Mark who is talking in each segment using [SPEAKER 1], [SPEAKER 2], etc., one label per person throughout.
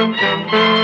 [SPEAKER 1] Thank you.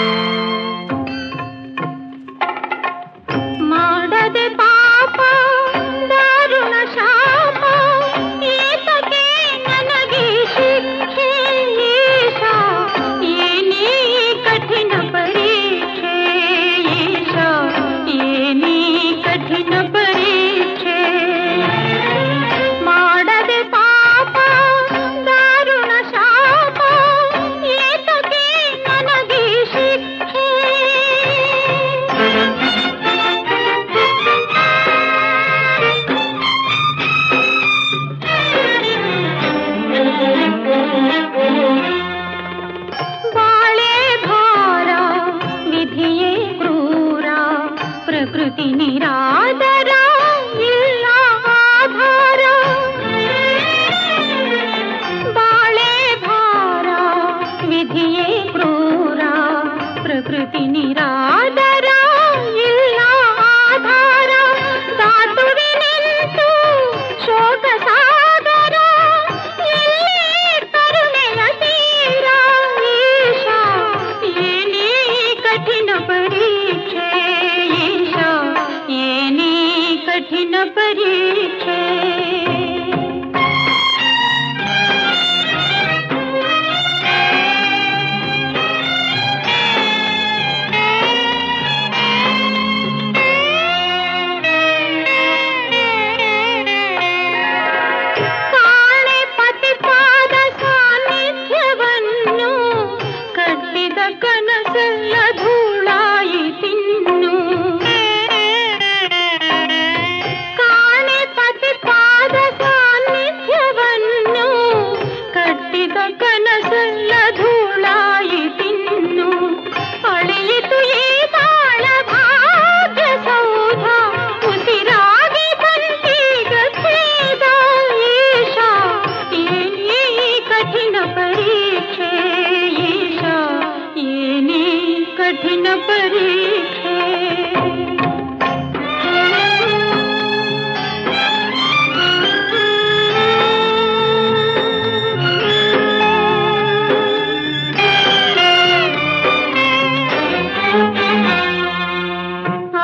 [SPEAKER 1] कठिन परीक्षे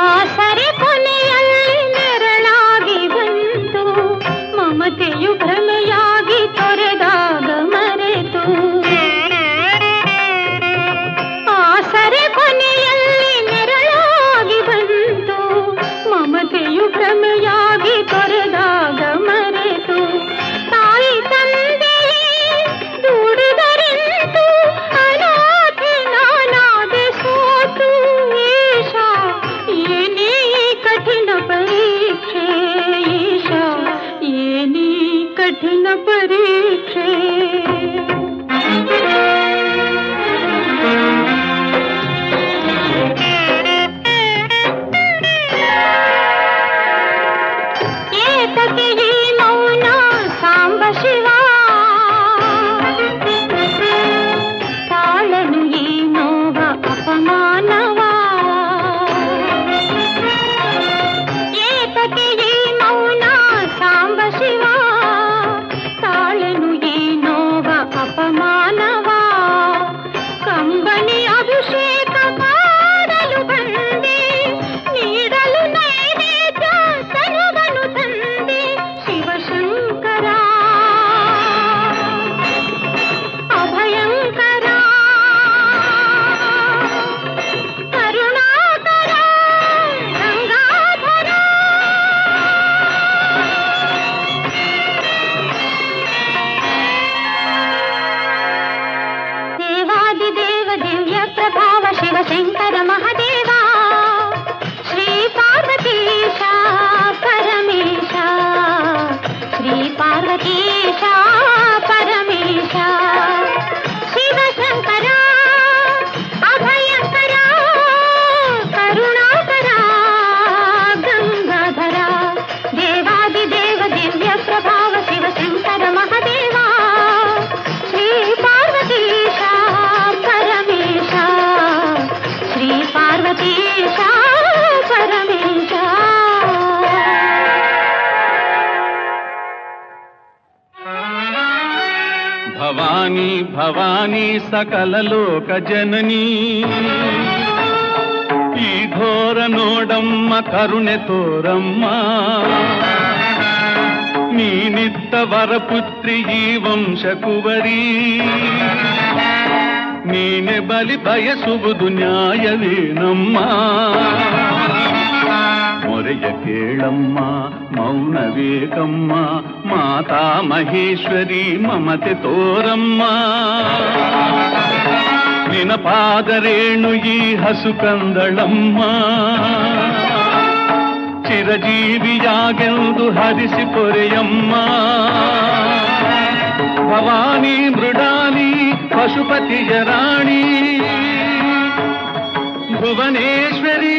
[SPEAKER 1] ಆಸರೆ ಕೊನೆಯಲ್ಲಿ ನೆರಳಾಗಿ ಬಂತು ಮಮತೆಯು ಭ್ರಮ பரமையா प्रभाव शिवशङ्कर महा
[SPEAKER 2] భవానీ సకల లోక జననీ ఈ ఘోర నోడమ్మ కరుణె తోరమ్మ నీ నిత్త వరపుత్రి ఈ వంశకువరి ನೀನೆ ಬಲಿ ಬಯಸುವುದು ನ್ಯಾಯವೇನಮ್ಮ ಮೊರೆಯ ಕೇಳಮ್ಮ ಮೌನವೇಕಮ್ಮ ಮಾತಾ ಮಹೇಶ್ವರಿ ಮಮತೆ ತೋರಮ್ಮ ನಿನ ಪಾದರೇಣು ಈ ಹಸು ಕಂದಳಮ್ಮ ಚಿರಜೀವಿಯಾಗೆಂದು ಹರಿಸಿ ಪೊರೆಯಮ್ಮ ಭವಾನಿ ಮೃಡಾಲಿ ಪಶುಪತಿಯ ರಾಣಿ ಭುವನೇಶ್ವರಿ